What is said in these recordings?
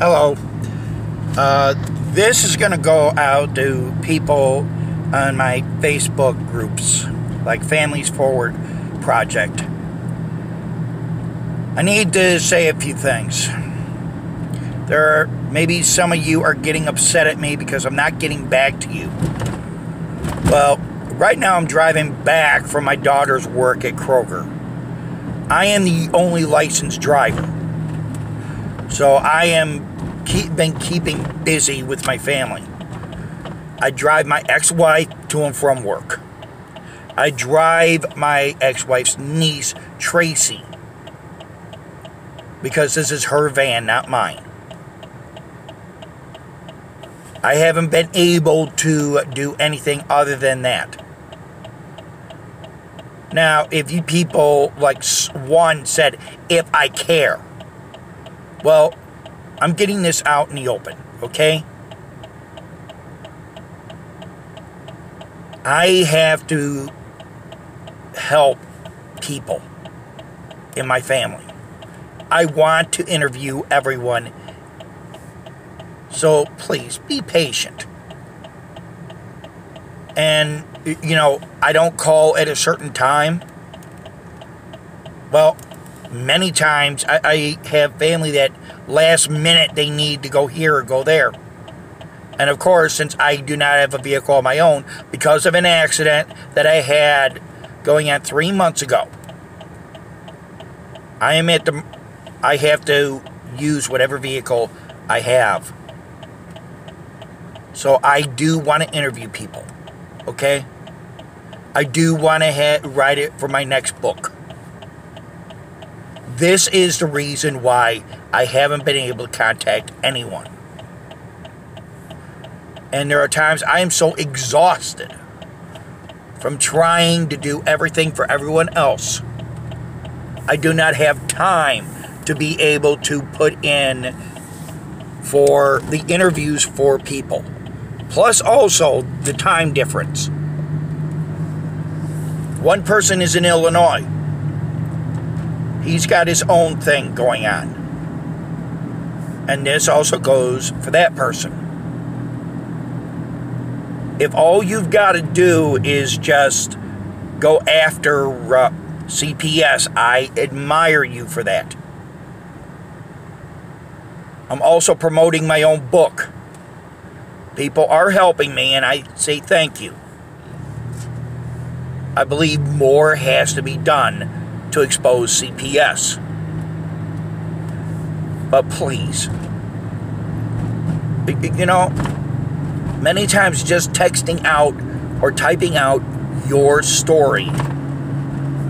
Hello. Uh, this is going to go out to people on my Facebook groups, like Families Forward Project. I need to say a few things. There are, maybe some of you are getting upset at me because I'm not getting back to you. Well, right now I'm driving back from my daughter's work at Kroger. I am the only licensed driver. So I am keep, been keeping busy with my family. I drive my ex-wife to and from work. I drive my ex-wife's niece, Tracy, because this is her van, not mine. I haven't been able to do anything other than that. Now, if you people, like one said, if I care, well, I'm getting this out in the open, okay? I have to help people in my family. I want to interview everyone. So please be patient. And, you know, I don't call at a certain time. Well, many times I, I have family that last minute they need to go here or go there. And of course, since I do not have a vehicle of my own, because of an accident that I had going on three months ago, I am at the, I have to use whatever vehicle I have. So I do want to interview people, okay? I do want to write it for my next book. This is the reason why I haven't been able to contact anyone. And there are times I am so exhausted from trying to do everything for everyone else. I do not have time to be able to put in for the interviews for people. Plus, also the time difference. One person is in Illinois. He's got his own thing going on. And this also goes for that person. If all you've got to do is just go after uh, CPS, I admire you for that. I'm also promoting my own book. People are helping me, and I say thank you. I believe more has to be done to expose CPS. But please, you know, many times just texting out or typing out your story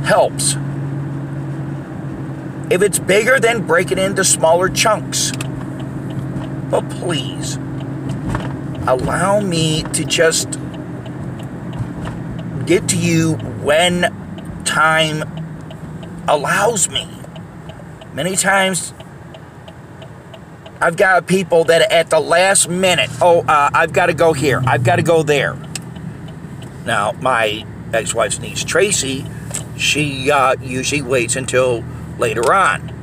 helps. If it's bigger, then break it into smaller chunks. But please, allow me to just get to you when time allows me. Many times, I've got people that at the last minute, oh, uh, I've got to go here, I've got to go there. Now, my ex wife's niece, Tracy, she uh, usually waits until later on.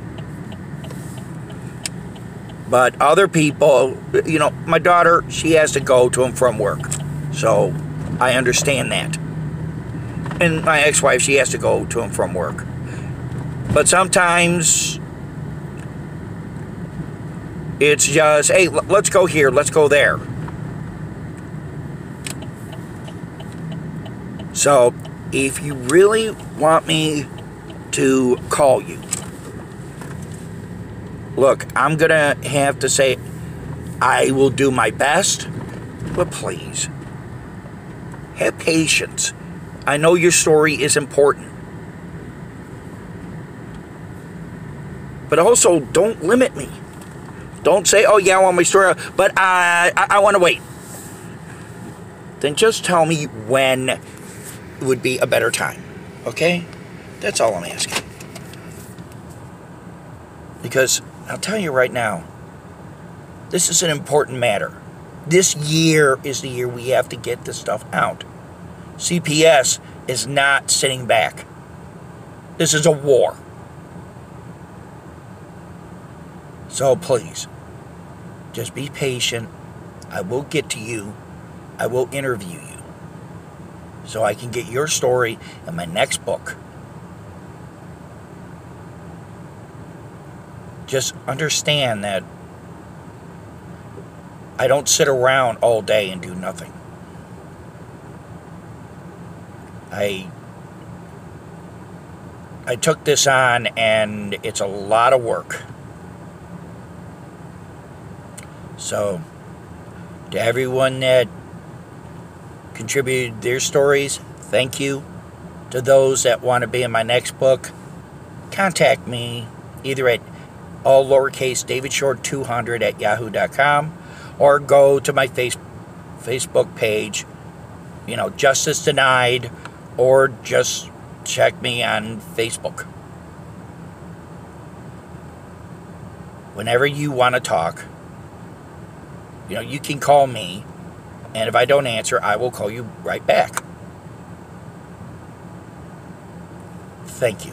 But other people, you know, my daughter, she has to go to and from work. So I understand that. And my ex wife, she has to go to and from work. But sometimes it's just, hey, let's go here, let's go there. So, if you really want me to call you, look, I'm going to have to say I will do my best, but please, have patience. I know your story is important. But also, don't limit me. Don't say, oh, yeah, I want my story, but I, I, I want to wait. Then just tell me when it would be a better time. Okay? That's all I'm asking. Because I'll tell you right now, this is an important matter. This year is the year we have to get this stuff out. CPS is not sitting back. This is a war. So please, Just be patient. I will get to you. I will interview you. So I can get your story in my next book. Just understand that I don't sit around all day and do nothing. I I took this on and it's a lot of work. So, to everyone that contributed their stories, thank you. To those that want to be in my next book, contact me either at all lowercase David Shore 200 at yahoo.com or go to my face, Facebook page, you know, Justice Denied, or just check me on Facebook. Whenever you want to talk, you know, you can call me, and if I don't answer, I will call you right back. Thank you.